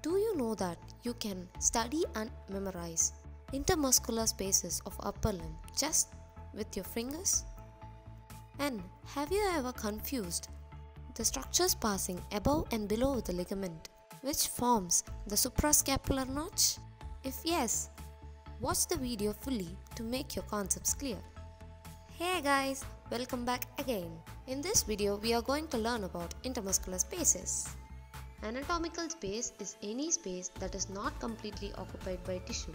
Do you know that you can study and memorize intermuscular spaces of upper limb just with your fingers? And have you ever confused the structures passing above and below the ligament which forms the suprascapular notch? If yes, watch the video fully to make your concepts clear. Hey guys, welcome back again. In this video, we are going to learn about intermuscular spaces. Anatomical space is any space that is not completely occupied by tissue.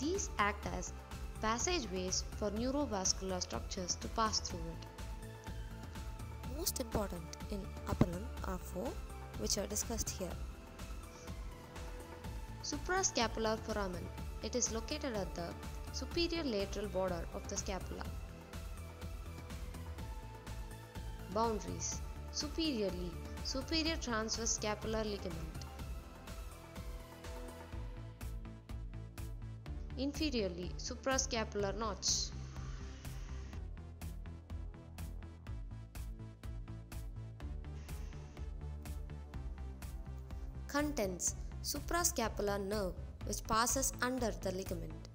These act as passageways for neurovascular structures to pass through it. Most important in upper limb are four, which are discussed here. Suprascapular foramen. It is located at the superior lateral border of the scapula. Boundaries. Superiorly, superior transverse scapular ligament. Inferiorly, suprascapular notch. Contents suprascapular nerve which passes under the ligament,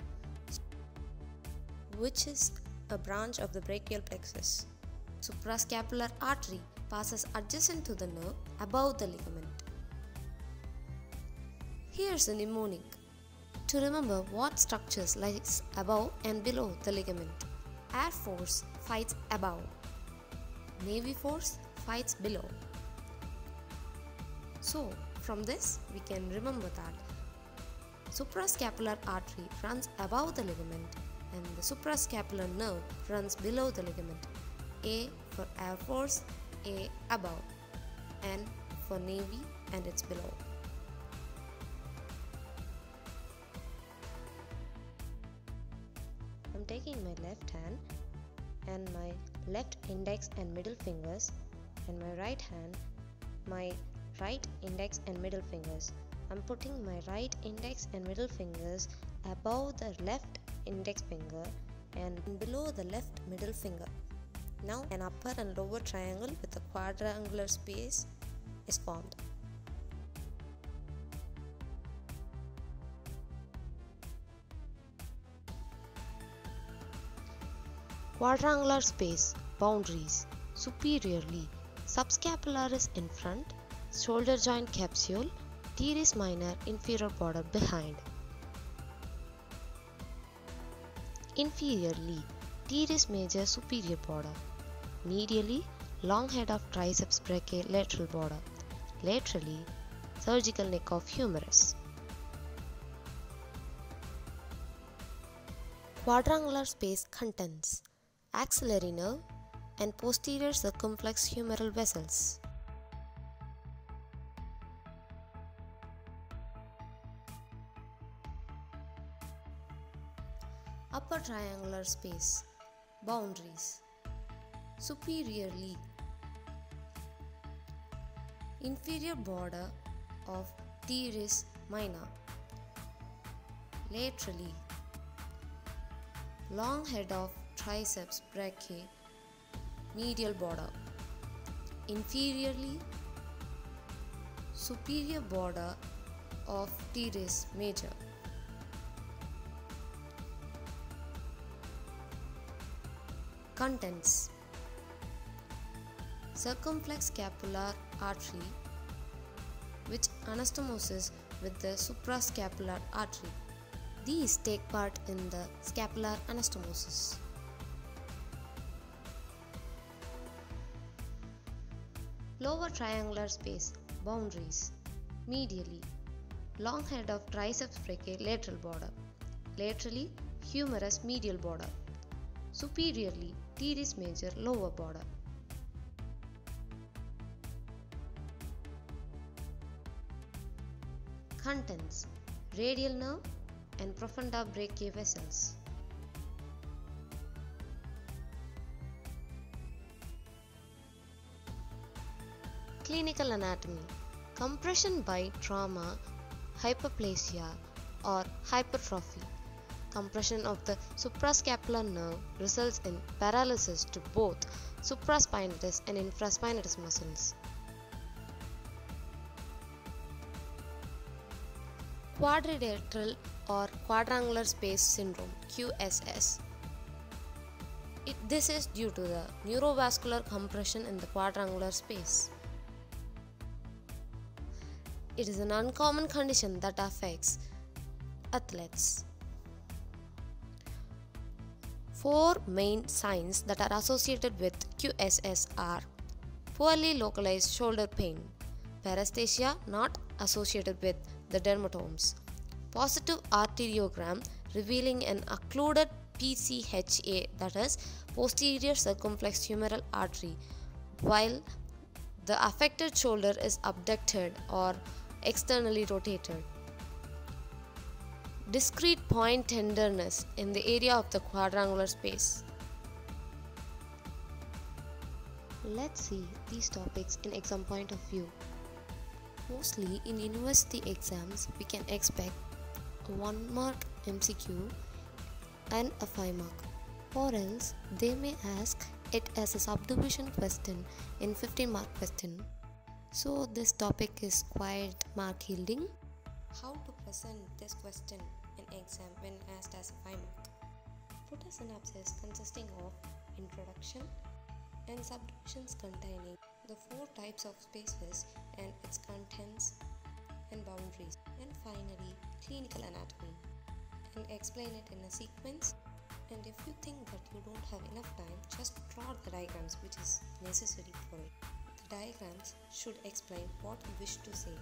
which is a branch of the brachial plexus. Suprascapular artery passes adjacent to the nerve above the ligament. Here's a mnemonic to remember what structures lies above and below the ligament. Air Force fights above. Navy Force fights below. So, from this we can remember that suprascapular artery runs above the ligament and the suprascapular nerve runs below the ligament. A for Air Force, A above, N for Navy and it's below. I'm taking my left hand and my left index and middle fingers and my right hand my right index and middle fingers. I'm putting my right index and middle fingers above the left index finger and below the left middle finger. Now an upper and lower triangle with a quadrangular space is formed. Quadrangular space boundaries superiorly subscapularis in front shoulder joint capsule teres minor inferior border behind inferiorly teres major superior border medially long head of triceps brachii lateral border laterally surgical neck of humerus. Quadrangular space contents axillary nerve and posterior circumflex humeral vessels. Upper triangular space boundaries superiorly. Inferior border of teres minor. Laterally. Long head of triceps brachii. Medial border. Inferiorly. Superior border of teres major. Contents Circumflex scapular artery which anastomoses with the suprascapular artery. These take part in the scapular anastomosis. Lower triangular space boundaries medially long head of triceps brachii lateral border laterally humerus medial border superiorly teres major lower border. Contents Radial nerve and profunda brachii vessels. Clinical anatomy Compression by trauma, hyperplasia, or hypertrophy compression of the suprascapular nerve results in paralysis to both supraspinatus and infraspinatus muscles. Quadrilateral or quadrangular space syndrome QSS. It, this is due to the neurovascular compression in the quadrangular space. It is an uncommon condition that affects athletes. Four main signs that are associated with QSS are poorly localized shoulder pain, paresthesia not associated with the dermatomes, positive arteriogram revealing an occluded PCHA that is posterior circumflex humeral artery while the affected shoulder is abducted or externally rotated discrete point tenderness in the area of the quadrangular space. Let's see these topics in exam point of view. Mostly in university exams, we can expect a 1 mark MCQ and a 5 mark, or else they may ask it as a subdivision question in 15 mark question. So, this topic is quite mark yielding. How to present this question in exam when asked as a 5 mark? Put a synopsis consisting of introduction and subdivisions containing the four types of spaces and its contents and boundaries, and finally, clinical anatomy. And explain it in a sequence. And if you think that you don't have enough time, just draw the diagrams which is necessary for it. The diagrams should explain what you wish to say.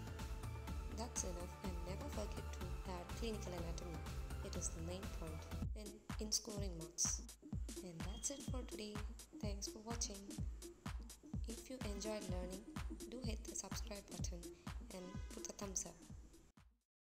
That's enough, and never forget to add clinical anatomy. It is the main point in, in scoring marks. And that's it for today. Thanks for watching. If you enjoyed learning, do hit the subscribe button and put a thumbs up.